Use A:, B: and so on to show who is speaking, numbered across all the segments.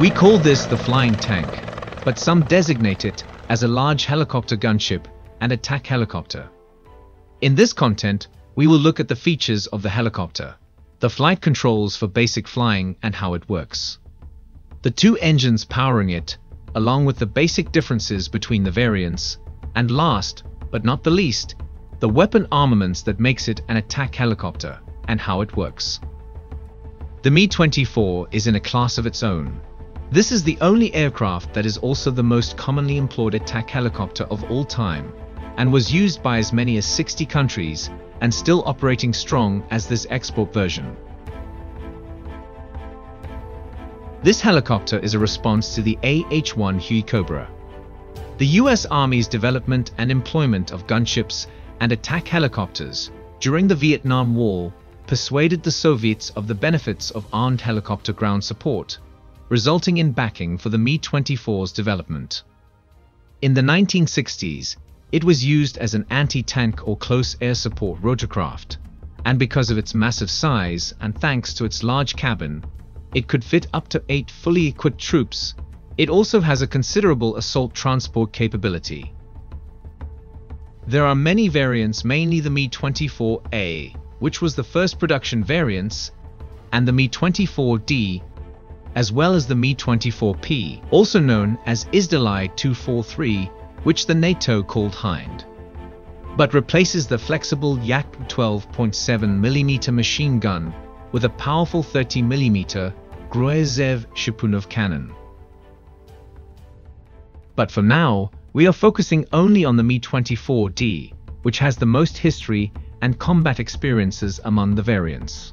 A: We call this the flying tank, but some designate it as a large helicopter gunship and attack helicopter. In this content, we will look at the features of the helicopter, the flight controls for basic flying and how it works, the two engines powering it, along with the basic differences between the variants, and last, but not the least, the weapon armaments that makes it an attack helicopter and how it works. The Mi-24 is in a class of its own. This is the only aircraft that is also the most commonly employed attack helicopter of all time and was used by as many as 60 countries and still operating strong as this export version. This helicopter is a response to the AH-1 Huey Cobra. The US Army's development and employment of gunships and attack helicopters during the Vietnam War persuaded the Soviets of the benefits of armed helicopter ground support, resulting in backing for the Mi-24's development. In the 1960s, it was used as an anti-tank or close air support rotorcraft, and because of its massive size and thanks to its large cabin, it could fit up to eight fully equipped troops. It also has a considerable assault transport capability. There are many variants, mainly the Mi-24A, which was the first production variants, and the Mi-24D, as well as the Mi-24P, also known as Izdeliye 243, which the NATO called Hind, but replaces the flexible Yak 12.7mm machine gun with a powerful 30mm Gryazev Shipunov cannon. But for now, we are focusing only on the Mi-24D, which has the most history and combat experiences among the variants.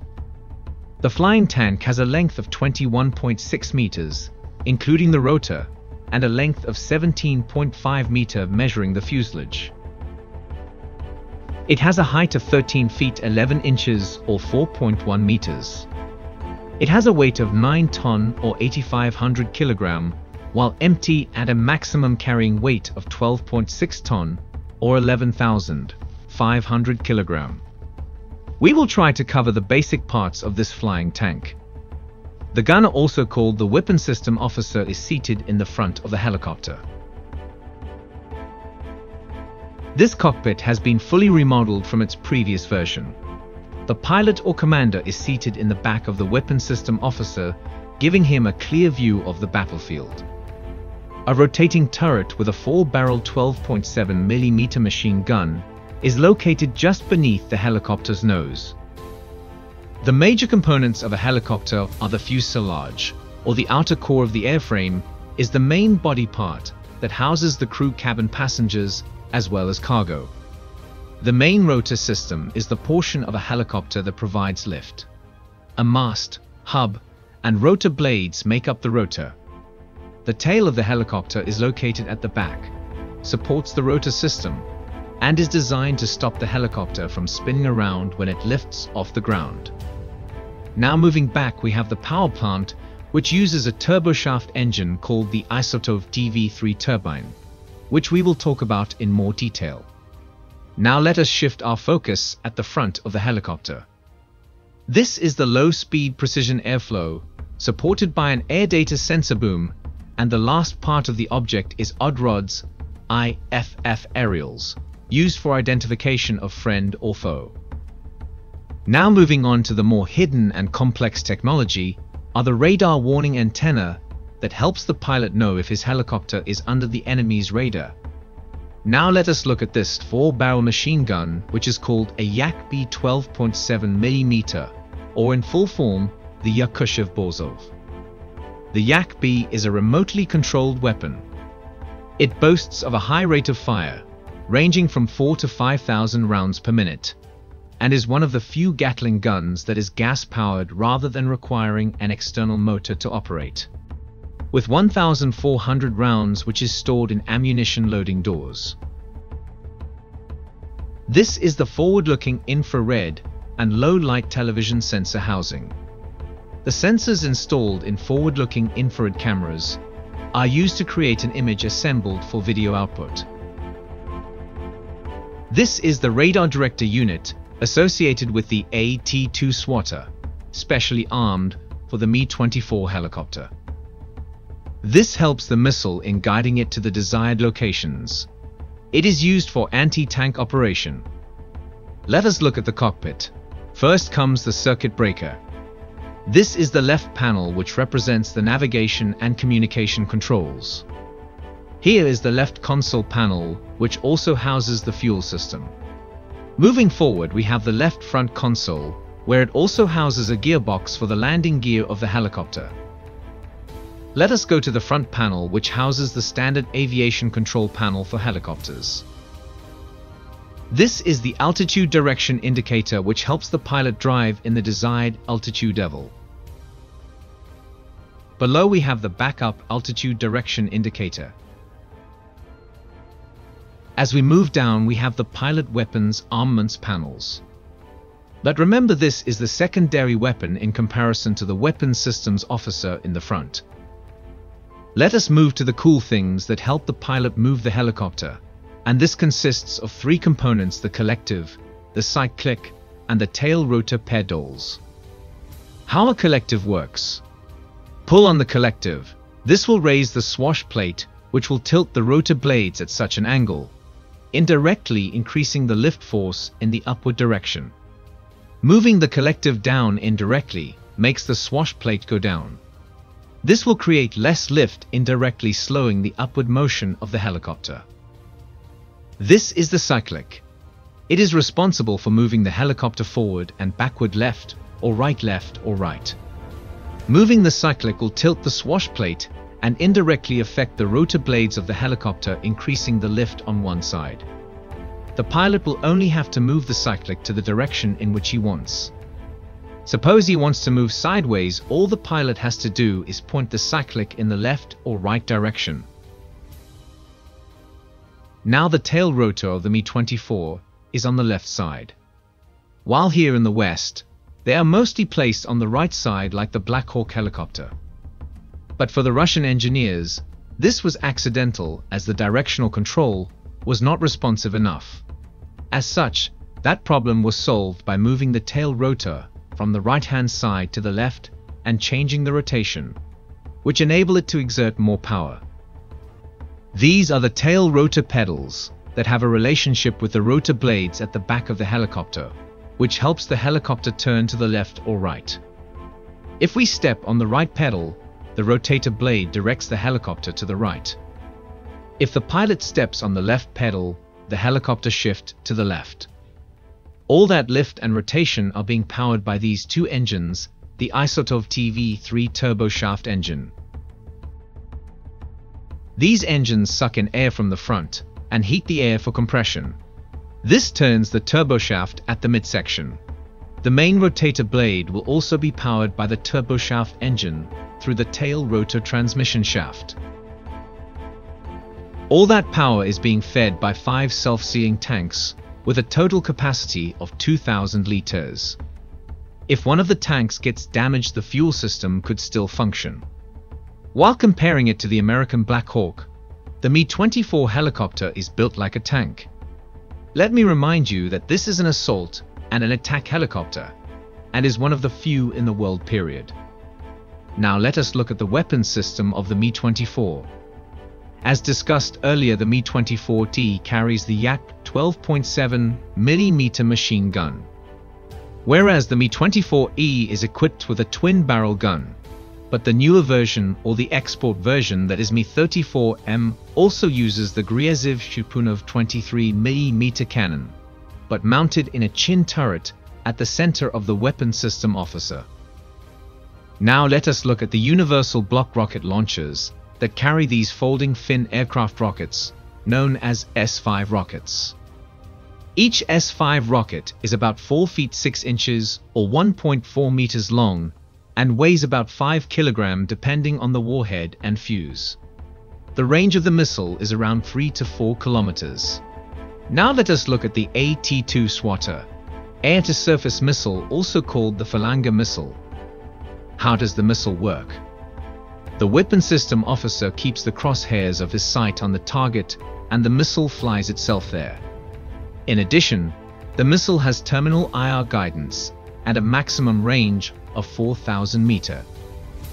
A: The flying tank has a length of 21.6 meters, including the rotor, and a length of 17.5 meter measuring the fuselage. It has a height of 13 feet 11 inches or 4.1 meters. It has a weight of 9 ton or 8500 kilogram, while empty at a maximum carrying weight of 12.6 ton or 11,500 kilogram. We will try to cover the basic parts of this flying tank. The gunner, also called the weapon system officer, is seated in the front of the helicopter. This cockpit has been fully remodeled from its previous version. The pilot or commander is seated in the back of the weapon system officer, giving him a clear view of the battlefield. A rotating turret with a four-barrel 12.7mm machine gun is located just beneath the helicopter's nose. The major components of a helicopter are the fuselage, or the outer core of the airframe, is the main body part that houses the crew cabin passengers as well as cargo. The main rotor system is the portion of a helicopter that provides lift. A mast, hub, and rotor blades make up the rotor. The tail of the helicopter is located at the back, supports the rotor system, and is designed to stop the helicopter from spinning around when it lifts off the ground. Now moving back we have the power plant which uses a turboshaft engine called the Isotov TV3 turbine, which we will talk about in more detail. Now let us shift our focus at the front of the helicopter. This is the low-speed precision airflow, supported by an air data sensor boom, and the last part of the object is odd rods, IFF aerials, used for identification of friend or foe. Now moving on to the more hidden and complex technology are the radar warning antenna that helps the pilot know if his helicopter is under the enemy's radar now let us look at this four-barrel machine gun, which is called a Yak-B 12.7mm, or in full form, the Yakushev Borzov. The Yak-B is a remotely controlled weapon. It boasts of a high rate of fire, ranging from 4 to 5,000 rounds per minute, and is one of the few Gatling guns that is gas-powered rather than requiring an external motor to operate with 1,400 rounds which is stored in ammunition loading doors. This is the forward-looking infrared and low-light television sensor housing. The sensors installed in forward-looking infrared cameras are used to create an image assembled for video output. This is the radar director unit associated with the AT-2 Swatter, specially armed for the Mi-24 helicopter. This helps the missile in guiding it to the desired locations. It is used for anti-tank operation. Let us look at the cockpit. First comes the circuit breaker. This is the left panel which represents the navigation and communication controls. Here is the left console panel which also houses the fuel system. Moving forward we have the left front console where it also houses a gearbox for the landing gear of the helicopter. Let us go to the front panel which houses the standard aviation control panel for helicopters. This is the altitude direction indicator which helps the pilot drive in the desired altitude level. Below we have the backup altitude direction indicator. As we move down we have the pilot weapons armaments panels. But remember this is the secondary weapon in comparison to the weapons systems officer in the front. Let us move to the cool things that help the pilot move the helicopter, and this consists of three components the collective, the cyclic, and the tail rotor pedals. How a collective works. Pull on the collective. This will raise the swash plate, which will tilt the rotor blades at such an angle, indirectly increasing the lift force in the upward direction. Moving the collective down indirectly makes the swash plate go down. This will create less lift indirectly slowing the upward motion of the helicopter. This is the cyclic. It is responsible for moving the helicopter forward and backward left or right left or right. Moving the cyclic will tilt the swash plate and indirectly affect the rotor blades of the helicopter increasing the lift on one side. The pilot will only have to move the cyclic to the direction in which he wants. Suppose he wants to move sideways, all the pilot has to do is point the cyclic in the left or right direction. Now the tail rotor of the Mi-24 is on the left side. While here in the west, they are mostly placed on the right side like the Black Hawk helicopter. But for the Russian engineers, this was accidental as the directional control was not responsive enough. As such, that problem was solved by moving the tail rotor from the right-hand side to the left and changing the rotation, which enable it to exert more power. These are the tail rotor pedals that have a relationship with the rotor blades at the back of the helicopter, which helps the helicopter turn to the left or right. If we step on the right pedal, the rotator blade directs the helicopter to the right. If the pilot steps on the left pedal, the helicopter shift to the left. All that lift and rotation are being powered by these two engines, the Isotov TV3 turboshaft engine. These engines suck in air from the front and heat the air for compression. This turns the turboshaft at the midsection. The main rotator blade will also be powered by the turboshaft engine through the tail rotor transmission shaft. All that power is being fed by five self-sealing tanks with a total capacity of 2,000 liters. If one of the tanks gets damaged the fuel system could still function. While comparing it to the American Black Hawk, the Mi-24 helicopter is built like a tank. Let me remind you that this is an assault and an attack helicopter, and is one of the few in the world period. Now let us look at the weapons system of the Mi-24. As discussed earlier, the Mi-24T carries the Yak 12.7mm machine gun, whereas the Mi-24E is equipped with a twin-barrel gun. But the newer version, or the export version that is Mi-34M, also uses the Gryazev Shipunov 23mm cannon, but mounted in a chin turret at the center of the weapon system officer. Now let us look at the universal block rocket launchers that carry these folding fin aircraft rockets, known as S-5 rockets. Each S-5 rocket is about 4 feet 6 inches or 1.4 meters long and weighs about 5 kilogram depending on the warhead and fuse. The range of the missile is around 3 to 4 kilometers. Now let us look at the AT-2 Swatter, air-to-surface missile also called the Falanga missile. How does the missile work? The weapon system officer keeps the crosshairs of his sight on the target and the missile flies itself there. In addition, the missile has terminal IR guidance and a maximum range of 4,000 meter.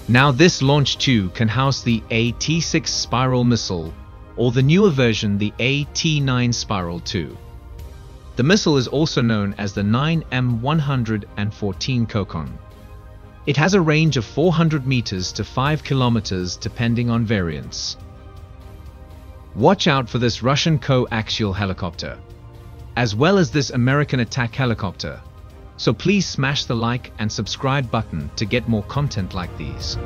A: Now this launch tube can house the AT-6 Spiral missile, or the newer version the AT-9 Spiral 2. The missile is also known as the 9M114 Kokon. It has a range of 400 meters to 5 kilometers depending on variants. Watch out for this Russian coaxial helicopter, as well as this American attack helicopter. So please smash the like and subscribe button to get more content like these.